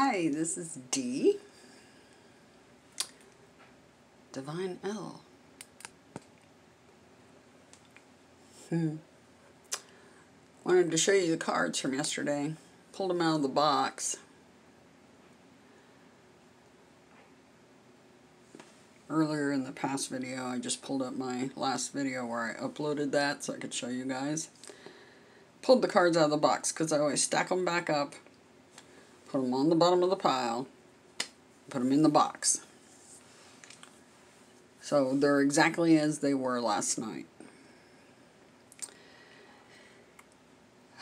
Hi, this is D. Divine L. Hmm. Wanted to show you the cards from yesterday. Pulled them out of the box. Earlier in the past video, I just pulled up my last video where I uploaded that so I could show you guys. Pulled the cards out of the box because I always stack them back up put them on the bottom of the pile, put them in the box. So they're exactly as they were last night.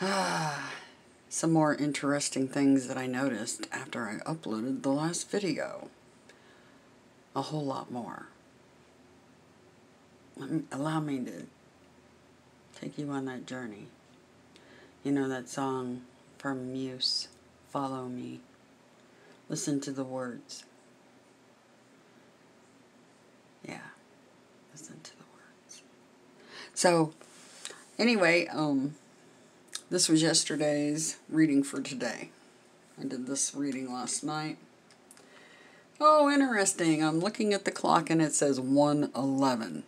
Ah, some more interesting things that I noticed after I uploaded the last video. A whole lot more. Me, allow me to take you on that journey. You know that song from Muse? Follow me. Listen to the words. Yeah, listen to the words. So, anyway, um, this was yesterday's reading for today. I did this reading last night. Oh, interesting. I'm looking at the clock and it says 111.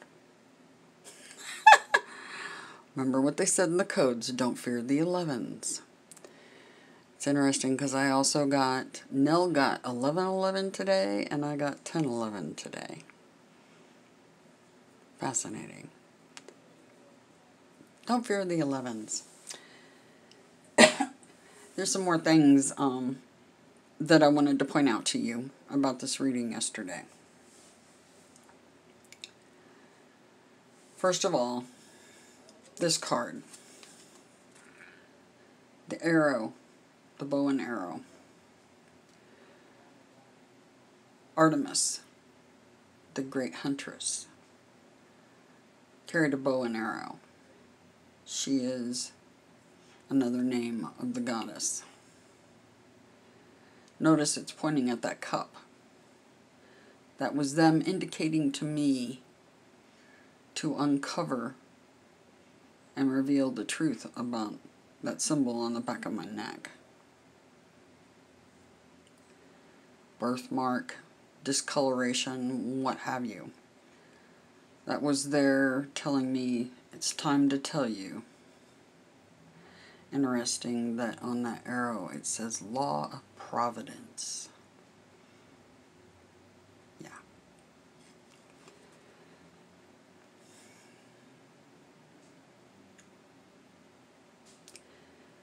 Remember what they said in the codes don't fear the 11s. It's interesting because I also got, Nell got 1111 today, and I got 1011 today. Fascinating. Don't fear the 11s. There's some more things um, that I wanted to point out to you about this reading yesterday. First of all, this card. The arrow the bow and arrow. Artemis, the great huntress, carried a bow and arrow. She is another name of the goddess. Notice it's pointing at that cup. That was them indicating to me to uncover and reveal the truth about that symbol on the back of my neck. Birthmark, discoloration, what have you. That was there telling me it's time to tell you. Interesting that on that arrow it says Law of Providence. Yeah.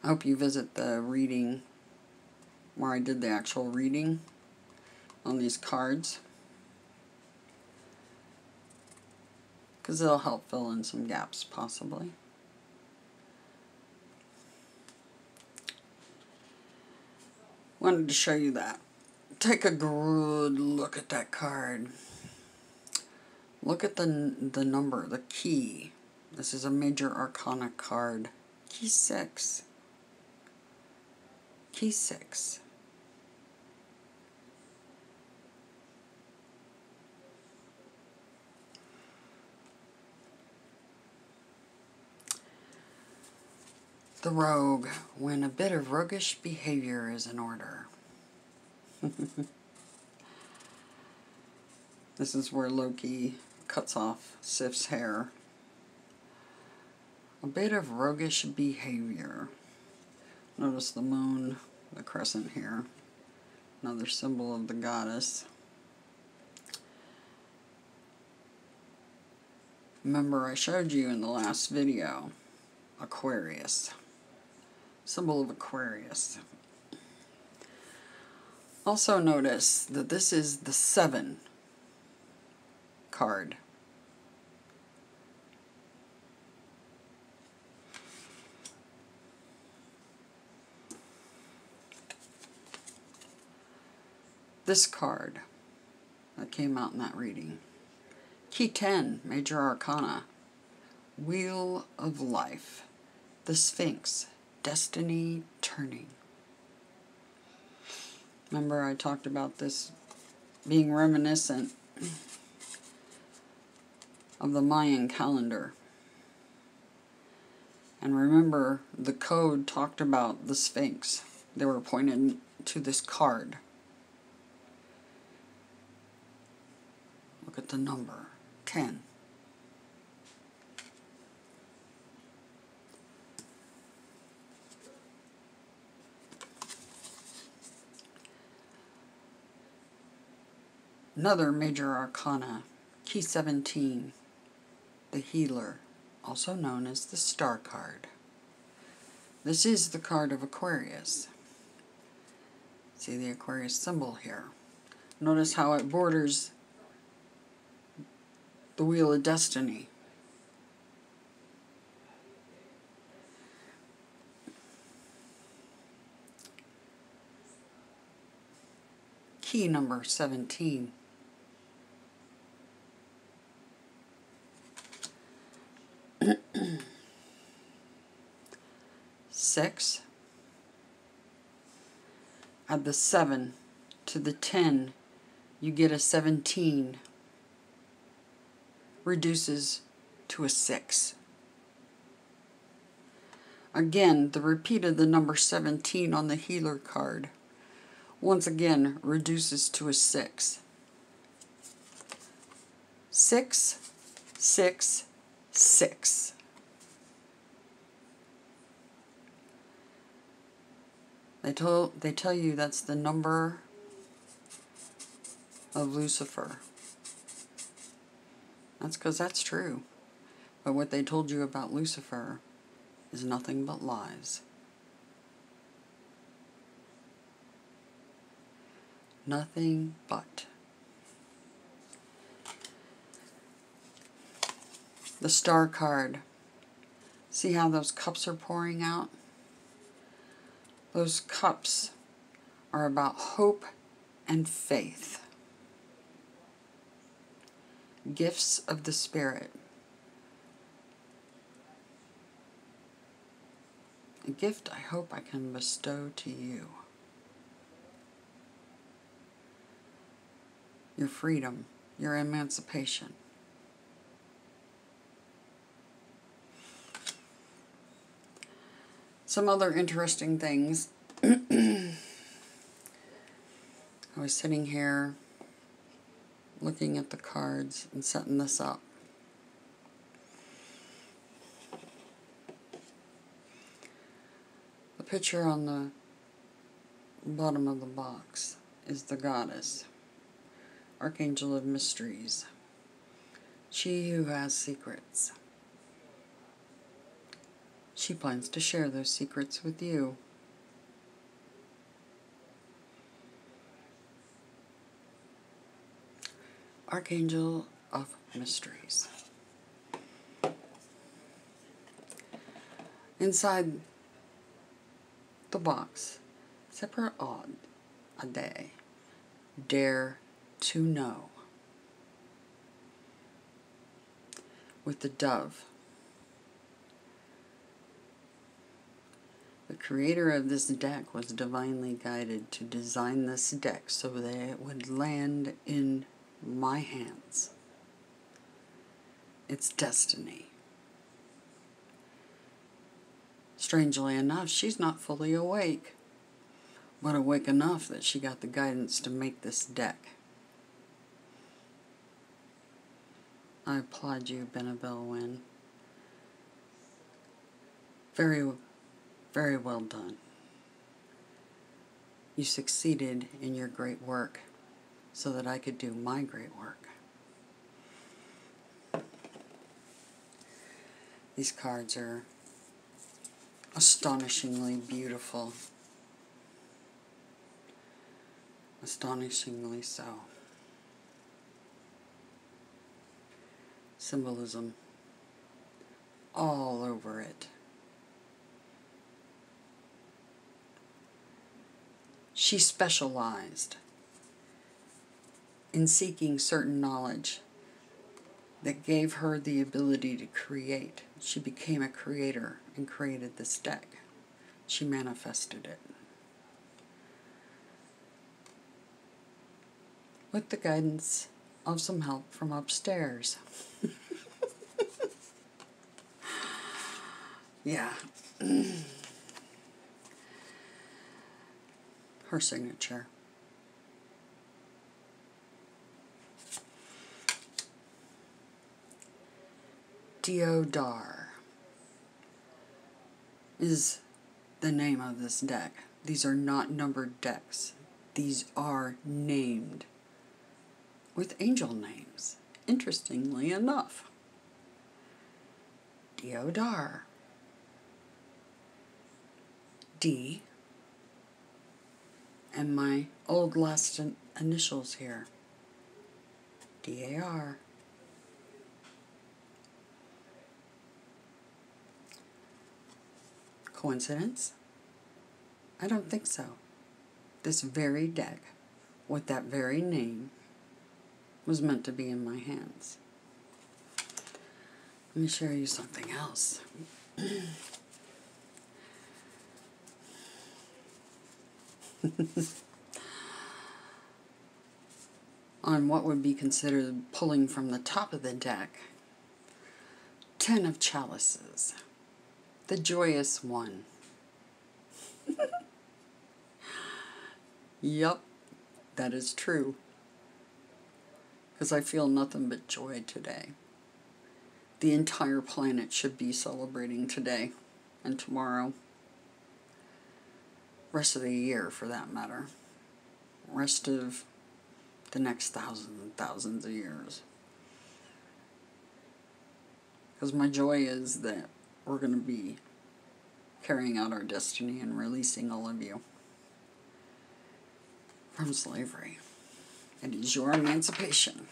I hope you visit the reading where I did the actual reading on these cards because it'll help fill in some gaps possibly. Wanted to show you that. Take a good look at that card. Look at the, the number, the key. This is a major arcana card. Key 6. Key 6. The rogue when a bit of roguish behavior is in order. this is where Loki cuts off Sif's hair. A bit of roguish behavior. Notice the moon, the crescent here. Another symbol of the goddess. Remember I showed you in the last video, Aquarius symbol of Aquarius. Also notice that this is the 7 card. This card that came out in that reading. Key 10, Major Arcana. Wheel of Life. The Sphinx destiny turning. Remember, I talked about this being reminiscent of the Mayan calendar. And remember, the code talked about the Sphinx they were pointing to this card. Look at the number 10. Another major arcana, key 17, the healer, also known as the star card. This is the card of Aquarius. See the Aquarius symbol here. Notice how it borders the Wheel of Destiny. Key number 17. Six. Add the seven to the ten, you get a 17. Reduces to a 6. Again, the repeat of the number 17 on the healer card once again reduces to a 6. 6, 6, 6. They told they tell you that's the number of Lucifer. That's because that's true. But what they told you about Lucifer is nothing but lies. Nothing but. The star card. See how those cups are pouring out? Those cups are about hope and faith. Gifts of the Spirit. A gift I hope I can bestow to you. Your freedom, your emancipation. Some other interesting things. I was sitting here looking at the cards and setting this up. The picture on the bottom of the box is the goddess, Archangel of Mysteries, she who has secrets. She plans to share those secrets with you. Archangel of Mysteries. Inside the box, separate odd a day, dare to know. With the dove The creator of this deck was divinely guided to design this deck so that it would land in my hands. It's destiny. Strangely enough, she's not fully awake, but awake enough that she got the guidance to make this deck. I applaud you, Benabel Wynn. Very very well done. You succeeded in your great work so that I could do my great work. These cards are astonishingly beautiful. Astonishingly so. Symbolism all over it. She specialized in seeking certain knowledge that gave her the ability to create. She became a creator and created this deck. She manifested it. With the guidance of some help from upstairs. yeah. her signature. Deodar is the name of this deck. These are not numbered decks. These are named with angel names, interestingly enough. Deodar. D. And my old last initials here. D-A-R. Coincidence? I don't think so. This very deck, with that very name, was meant to be in my hands. Let me show you something else. On what would be considered pulling from the top of the deck, Ten of Chalices the joyous one. yup, that is true. Because I feel nothing but joy today. The entire planet should be celebrating today and tomorrow. Rest of the year, for that matter. Rest of the next thousands and thousands of years. Because my joy is that we're going to be carrying out our destiny and releasing all of you from slavery. It is your emancipation.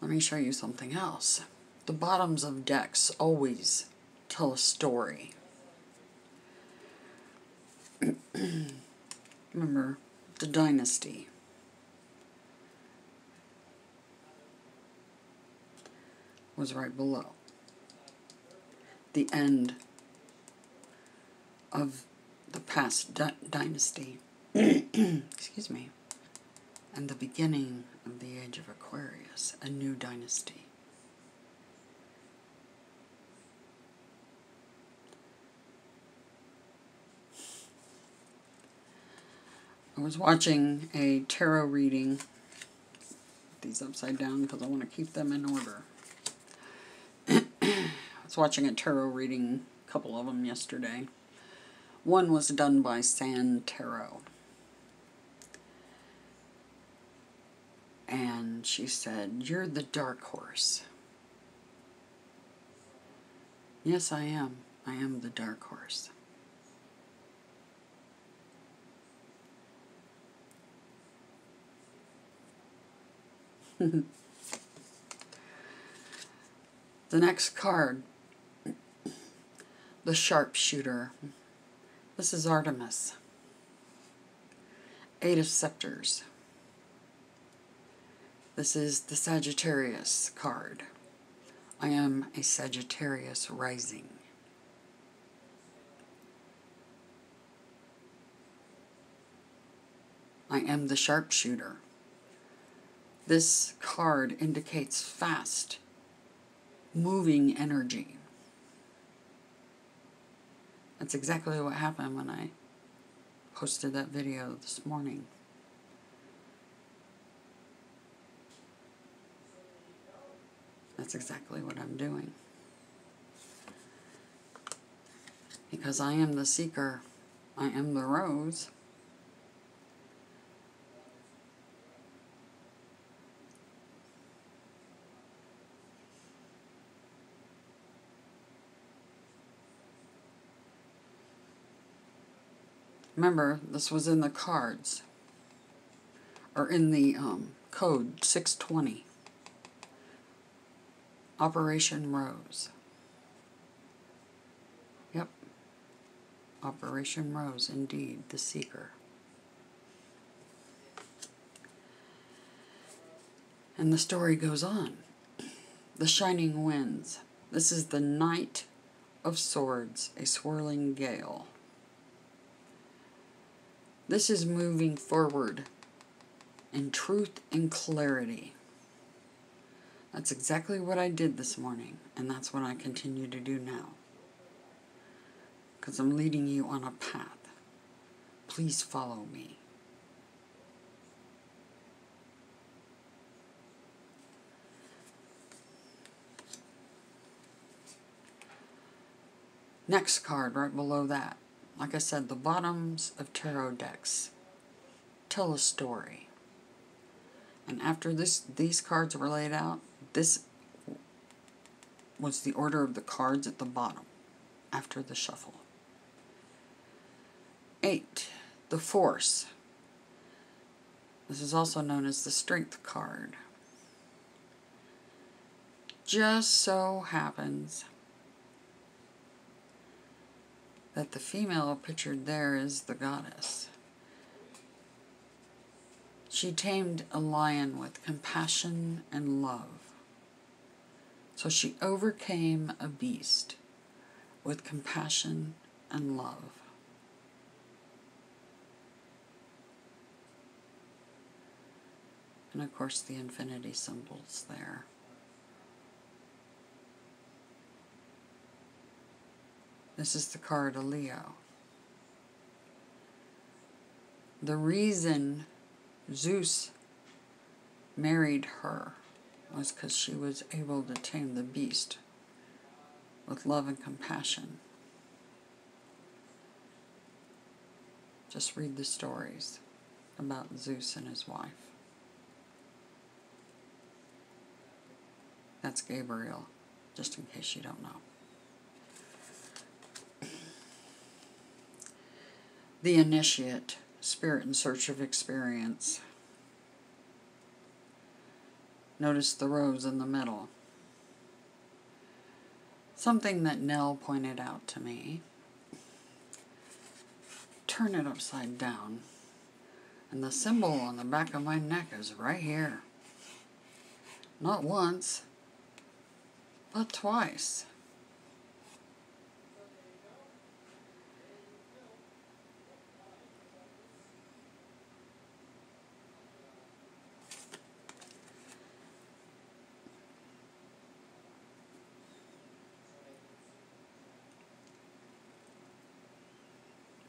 Let me show you something else. The bottoms of decks always tell a story. Remember the dynasty. was right below the end of the past di dynasty, excuse me, and the beginning of the age of Aquarius, a new dynasty. I was watching a tarot reading, these upside down because I want to keep them in order I was watching a tarot reading, a couple of them yesterday. One was done by San Tarot. And she said, You're the dark horse. Yes, I am. I am the dark horse. the next card the sharpshooter. This is Artemis. Eight of Scepters. This is the Sagittarius card. I am a Sagittarius rising. I am the sharpshooter. This card indicates fast, moving energy. That's exactly what happened when I posted that video this morning. That's exactly what I'm doing. Because I am the seeker, I am the rose. Remember, this was in the cards, or in the um, code 620. Operation Rose. Yep. Operation Rose, indeed, the Seeker. And the story goes on. The Shining Winds. This is the Knight of Swords, a swirling gale. This is moving forward in truth and clarity. That's exactly what I did this morning, and that's what I continue to do now. Because I'm leading you on a path Please follow me. Next card right below that. Like I said, the bottoms of tarot decks tell a story. And after this, these cards were laid out, this was the order of the cards at the bottom after the shuffle. Eight, the Force. This is also known as the Strength card. Just so happens that the female pictured there is the goddess. She tamed a lion with compassion and love. So she overcame a beast with compassion and love. And of course, the infinity symbols there. This is the card of Leo. The reason Zeus married her was because she was able to tame the beast with love and compassion. Just read the stories about Zeus and his wife. That's Gabriel, just in case you don't know. The initiate, spirit in search of experience. Notice the rose in the middle. Something that Nell pointed out to me. Turn it upside down. And the symbol on the back of my neck is right here. Not once, but twice.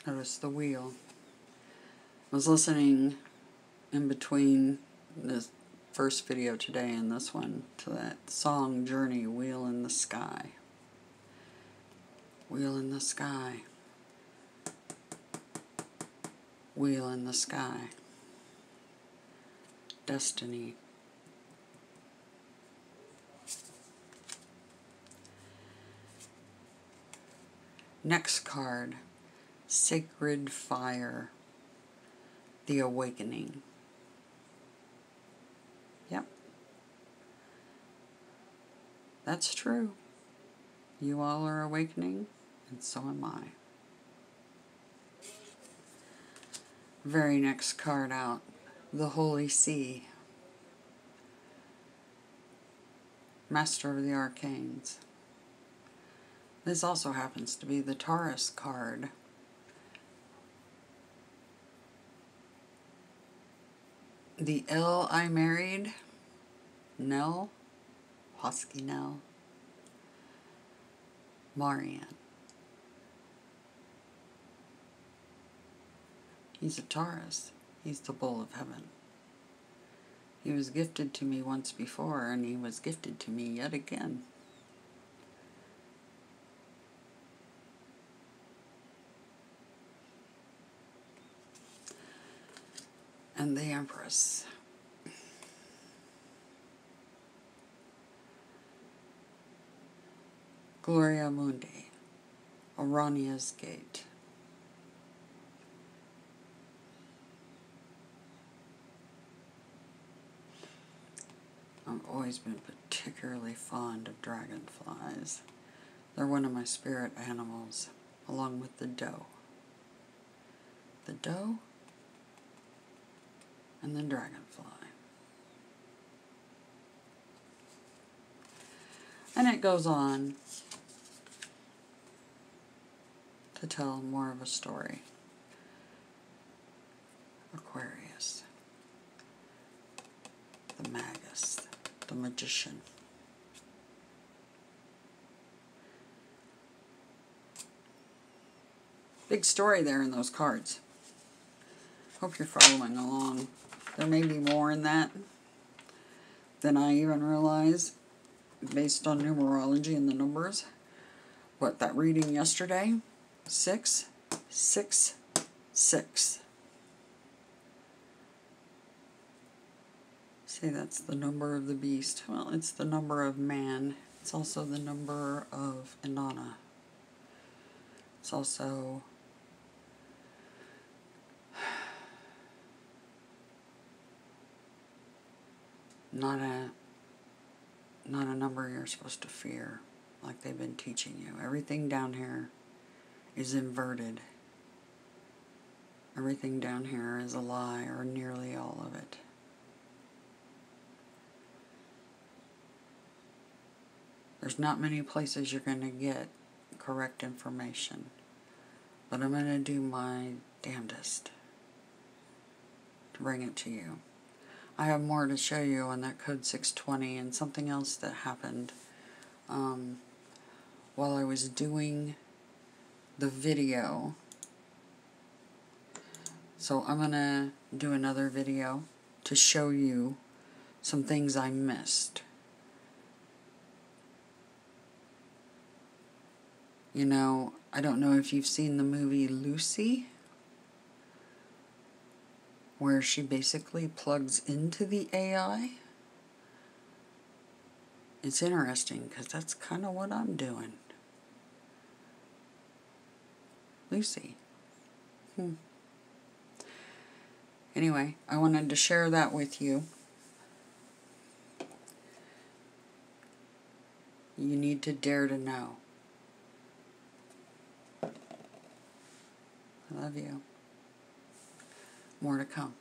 Notice the wheel. I was listening in between the first video today and this one to that song Journey, Wheel in the Sky. Wheel in the Sky. Wheel in the Sky. Destiny. Next card. Sacred Fire, The Awakening. Yep. That's true. You all are awakening, and so am I. Very next card out, the Holy See. Master of the Arcanes. This also happens to be the Taurus card. The L I married, Nell, Hosky Nell, Marianne. He's a Taurus. He's the bull of heaven. He was gifted to me once before, and he was gifted to me yet again. And the Empress. Gloria Mundi, Orania's Gate. I've always been particularly fond of dragonflies. They're one of my spirit animals, along with the doe. The doe and the dragonfly. And it goes on to tell more of a story. Aquarius, the Magus, the Magician. Big story there in those cards. Hope you're following along. There may be more in that than I even realize based on numerology and the numbers. But that reading yesterday, six, six, six. Say that's the number of the beast. Well, it's the number of man. It's also the number of Inanna. It's also not a not a number you're supposed to fear like they've been teaching you. Everything down here is inverted. Everything down here is a lie, or nearly all of it. There's not many places you're going to get correct information, but I'm going to do my damnedest to bring it to you. I have more to show you on that code 620 and something else that happened um, while I was doing the video. So I'm going to do another video to show you some things I missed. You know, I don't know if you've seen the movie Lucy where she basically plugs into the AI. It's interesting because that's kind of what I'm doing. Lucy. Hmm. Anyway, I wanted to share that with you. You need to dare to know. I love you more to come.